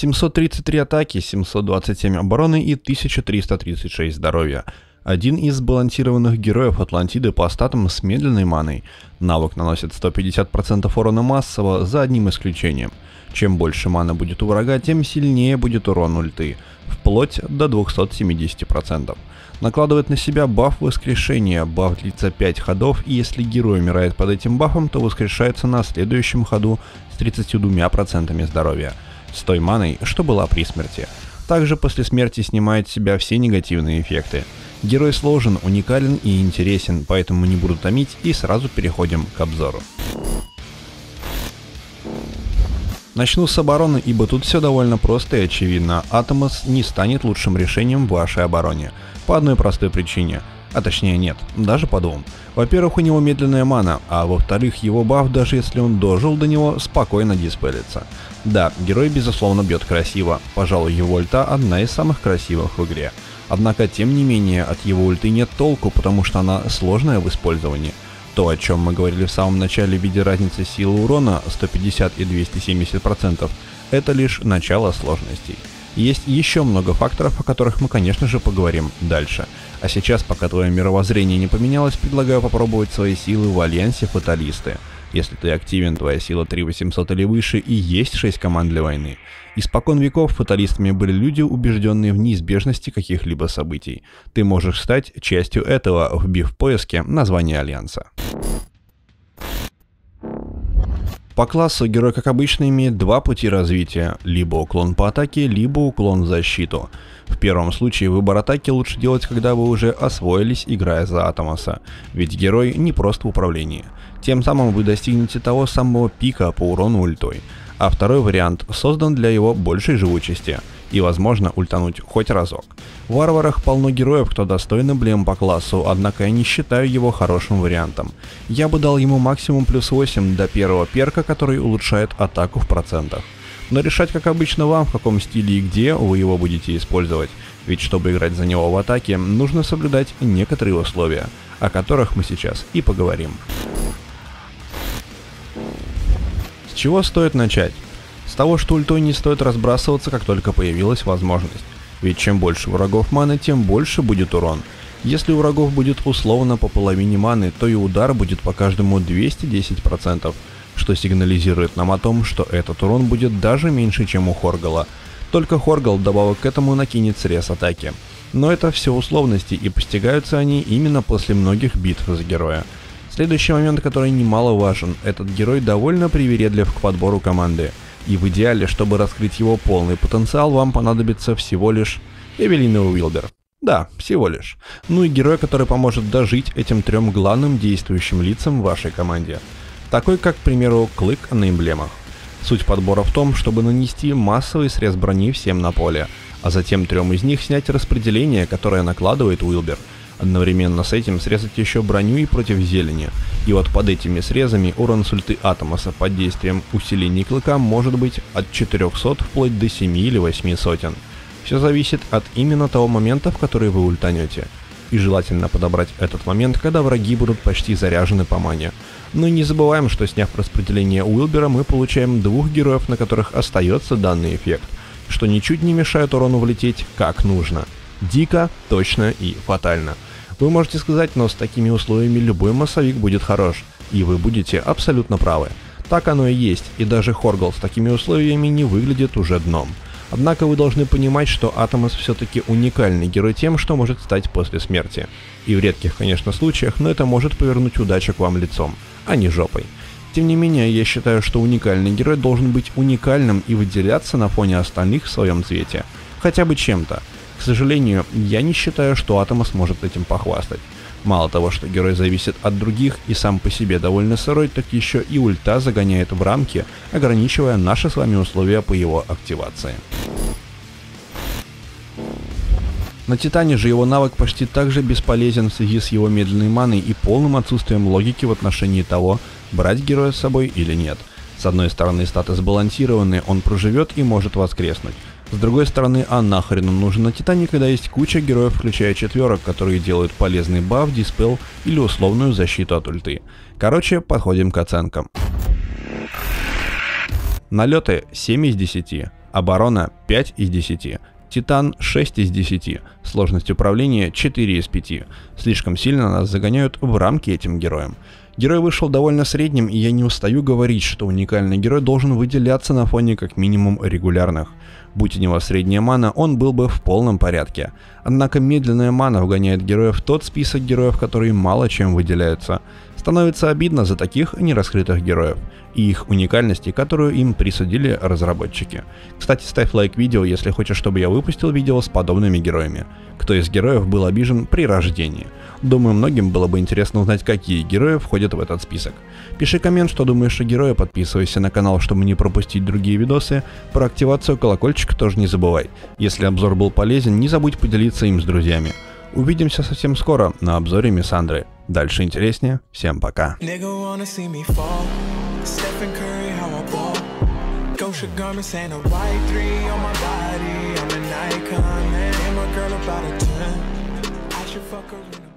733 атаки, 727 обороны и 1336 здоровья. Один из сбалансированных героев Атлантиды по статам с медленной маной. Навык наносит 150% урона массово, за одним исключением. Чем больше маны будет у врага, тем сильнее будет урон ульты, вплоть до 270% накладывает на себя баф воскрешения. Баф длится 5 ходов, и если герой умирает под этим бафом, то воскрешается на следующем ходу с 32% здоровья, с той маной, что была при смерти. Также после смерти снимает с себя все негативные эффекты. Герой сложен, уникален и интересен, поэтому не буду томить и сразу переходим к обзору. Начну с обороны, ибо тут все довольно просто и очевидно. Атомос не станет лучшим решением в вашей обороне. По одной простой причине. А точнее нет, даже по двум. Во-первых, у него медленная мана, а во-вторых, его баф, даже если он дожил до него, спокойно диспелится. Да, герой безусловно бьет красиво, пожалуй, его ульта одна из самых красивых в игре. Однако, тем не менее, от его ульты нет толку, потому что она сложная в использовании. То, о чем мы говорили в самом начале в виде разницы силы урона 150 и 270%, это лишь начало сложностей. Есть еще много факторов, о которых мы, конечно же, поговорим дальше. А сейчас, пока твое мировоззрение не поменялось, предлагаю попробовать свои силы в Альянсе Фаталисты. Если ты активен, твоя сила 3800 или выше и есть 6 команд для войны. Испокон веков фаталистами были люди, убежденные в неизбежности каких-либо событий. Ты можешь стать частью этого, вбив в поиске название Альянса. По классу герой, как обычно, имеет два пути развития, либо уклон по атаке, либо уклон в защиту. В первом случае выбор атаки лучше делать, когда вы уже освоились, играя за Атомоса, ведь герой не просто в управлении. Тем самым вы достигнете того самого пика по урону ультой, а второй вариант создан для его большей живучести – и возможно ультануть хоть разок. В варварах полно героев, кто достоин эмблем по классу, однако я не считаю его хорошим вариантом. Я бы дал ему максимум плюс 8 до первого перка, который улучшает атаку в процентах. Но решать как обычно вам, в каком стиле и где вы его будете использовать. Ведь чтобы играть за него в атаке, нужно соблюдать некоторые условия, о которых мы сейчас и поговорим. С чего стоит начать? С того, что ультой не стоит разбрасываться, как только появилась возможность. Ведь чем больше врагов маны, тем больше будет урон. Если у врагов будет условно по половине маны, то и удар будет по каждому 210%, что сигнализирует нам о том, что этот урон будет даже меньше, чем у Хоргала. Только Хоргал добавок к этому накинет срез атаки. Но это все условности, и постигаются они именно после многих битв за героя. Следующий момент, который немаловажен, этот герой довольно привередлив к подбору команды – и в идеале, чтобы раскрыть его полный потенциал, вам понадобится всего лишь Эвелина Уилбер. Да, всего лишь. Ну и герой, который поможет дожить этим трем главным действующим лицам в вашей команде. Такой, как, к примеру, клык на эмблемах. Суть подбора в том, чтобы нанести массовый срез брони всем на поле, а затем трем из них снять распределение, которое накладывает Уилбер – Одновременно с этим срезать еще броню и против зелени. И вот под этими срезами урон с ульты Атомоса под действием усиления клыка может быть от 400 вплоть до 7 или 8 сотен. Все зависит от именно того момента, в который вы ультанете. И желательно подобрать этот момент, когда враги будут почти заряжены по мане. Но не забываем, что сняв распределение Уилбера, мы получаем двух героев, на которых остается данный эффект, что ничуть не мешает урону влететь как нужно. Дико, точно и фатально. Вы можете сказать, но с такими условиями любой массовик будет хорош, и вы будете абсолютно правы. Так оно и есть, и даже Хоргл с такими условиями не выглядит уже дном. Однако вы должны понимать, что Атомос все-таки уникальный герой тем, что может стать после смерти. И в редких, конечно, случаях, но это может повернуть удачу к вам лицом, а не жопой. Тем не менее, я считаю, что уникальный герой должен быть уникальным и выделяться на фоне остальных в своем цвете. Хотя бы чем-то. К сожалению, я не считаю, что Атома сможет этим похвастать. Мало того, что герой зависит от других и сам по себе довольно сырой, так еще и ульта загоняет в рамки, ограничивая наши с вами условия по его активации. На Титане же его навык почти так же бесполезен в связи с его медленной маной и полным отсутствием логики в отношении того, брать героя с собой или нет. С одной стороны статы сбалансированы, он проживет и может воскреснуть. С другой стороны, а нахрен он нужен на Титане, когда есть куча героев, включая четверок, которые делают полезный баф, диспел или условную защиту от ульты. Короче, подходим к оценкам. Налеты 7 из 10. Оборона 5 из 10. Титан 6 из 10. Сложность управления 4 из 5. Слишком сильно нас загоняют в рамки этим героям. Герой вышел довольно средним, и я не устаю говорить, что уникальный герой должен выделяться на фоне как минимум регулярных. Будь у него средняя мана, он был бы в полном порядке. Однако медленная мана вгоняет героя в тот список героев, которые мало чем выделяются. Становится обидно за таких нераскрытых героев и их уникальности, которую им присудили разработчики. Кстати, ставь лайк видео, если хочешь, чтобы я выпустил видео с подобными героями. Кто из героев был обижен при рождении. Думаю, многим было бы интересно узнать, какие герои входят в этот список. Пиши коммент, что думаешь о герое, подписывайся на канал, чтобы не пропустить другие видосы. Про активацию колокольчика тоже не забывай. Если обзор был полезен, не забудь поделиться им с друзьями. Увидимся совсем скоро на обзоре Миссандры. Дальше интереснее. Всем пока. Gosha garments and a white three on my body. I'm an icon, man. And my girl about a ten. I should fuck her.